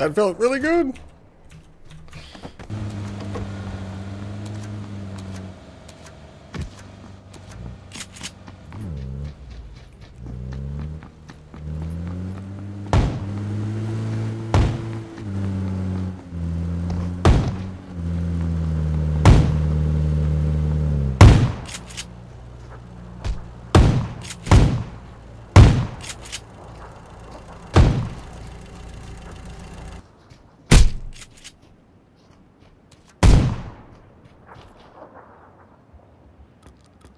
That felt really good.